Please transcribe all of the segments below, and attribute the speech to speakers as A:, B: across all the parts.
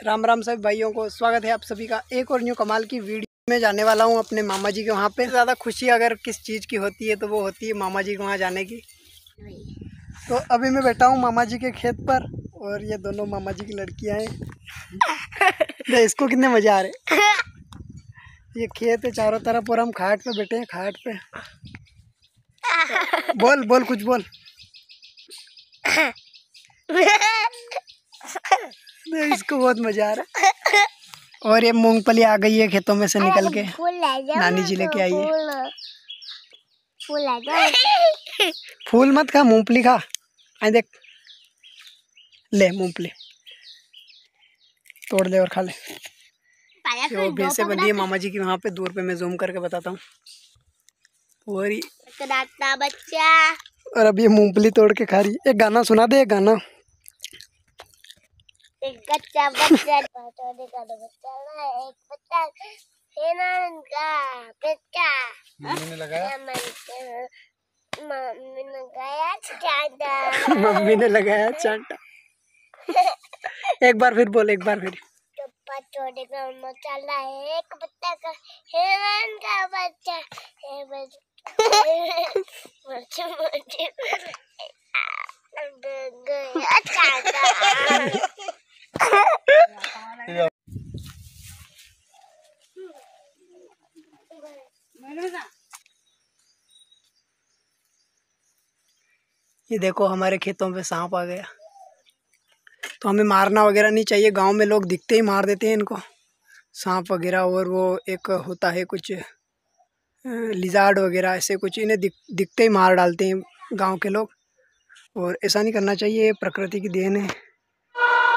A: राम राम सभी भाइयों को स्वागत है आप सभी का एक और न्यू कमाल की वीडियो में जाने वाला हूँ अपने मामा जी के वहाँ पे। ज़्यादा खुशी अगर किस चीज़ की होती है तो वो होती है मामा जी के वहाँ जाने की। तो अभी मैं बैठा हूँ मामा जी के खेत पर और ये दोनों मामा जी की लड़कियाँ हैं। इसको कितने मज़े आ रहे ये खेत है, चारों तरफ़ और हम खाट पे बैठे हैं, खाट पे। बोल बोल, कुछ बोल। इसको बहुत मज़ा आ रहा है। और ये मूंगफली आ गई है खेतों में से निकल के। नानी जी लेके आई है। फूल। फूल मत खा मूंगफली खा। आई देख। ले मूंगफली। तोड़ ले और खा ले। वो भैंसे बंधी है मामा जी की। वहाँ पे दूर पे मैं जूम करके बताता हूँ। और बच्चा। और अब ये मूंगफली तोड़ के खा रही है। एक गाना सुना दे एक गाना।
B: एक बच्चा बच्चा बच्चा एक बच्चा का बच्चा मम्मी ने लगाया मम्मी ने लगाया चांटा
A: मम्मी ने लगाया चांटा एक बार फिर बोल एक बार फिर
B: छोटे का मसाला एक बच्चा का का बच्चा है बच्चा गया
A: ये देखो, हमारे खेतों पे सांप आ गया। तो हमें मारना वगैरह नहीं चाहिए, गाँव में लोग दिखते ही मार देते हैं इनको। सांप वगैरह और वो एक होता है कुछ लिजार्ड वगैरह, ऐसे कुछ इन्हें दिख, दिखते ही मार डालते हैं गाँव के लोग। और ऐसा नहीं करना चाहिए प्रकृति की देन है।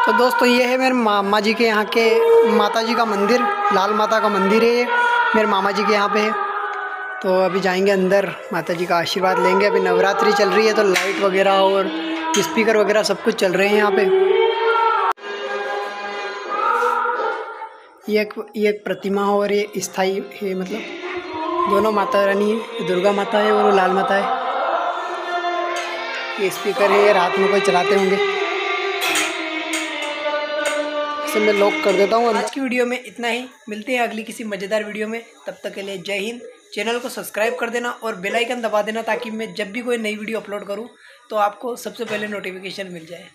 A: तो दोस्तों, ये है मेरे मामा जी के यहाँ के माता जी का मंदिर, लाल माता का मंदिर है ये। मेरे मामा जी के यहाँ पे है। तो अभी जाएँगे अंदर माता जी का आशीर्वाद लेंगे। अभी नवरात्रि चल रही है तो लाइट वगैरह और स्पीकर वगैरह सब कुछ चल रहे हैं यहाँ पे। ये एक ये एक प्रतिमा और ये स्थायी है मतलब दोनों माता रानी है दुर्गा माता है और लाल माता है। ये स्पीकर है, ये रात में कोई चलाते होंगे। इसे मैं लॉक कर देता हूँ। आज की वीडियो में इतना ही। मिलते हैं अगली किसी मज़ेदार वीडियो में। तब तक के लिए जय हिंद। चैनल को सब्सक्राइब कर देना और बेल आइकन दबा देना ताकि मैं जब भी कोई नई वीडियो अपलोड करूँ तो आपको सबसे पहले नोटिफिकेशन मिल जाए।